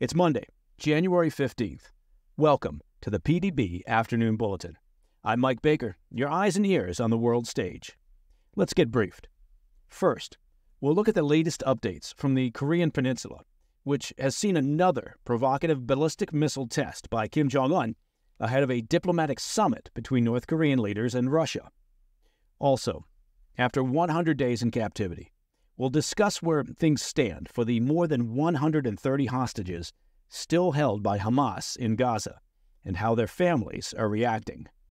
It's Monday, January 15th. Welcome to the PDB Afternoon Bulletin. I'm Mike Baker, your eyes and ears on the world stage. Let's get briefed. First, we'll look at the latest updates from the Korean Peninsula, which has seen another provocative ballistic missile test by Kim Jong un ahead of a diplomatic summit between North Korean leaders and Russia. Also, after 100 days in captivity, We'll discuss where things stand for the more than 130 hostages still held by Hamas in Gaza and how their families are reacting.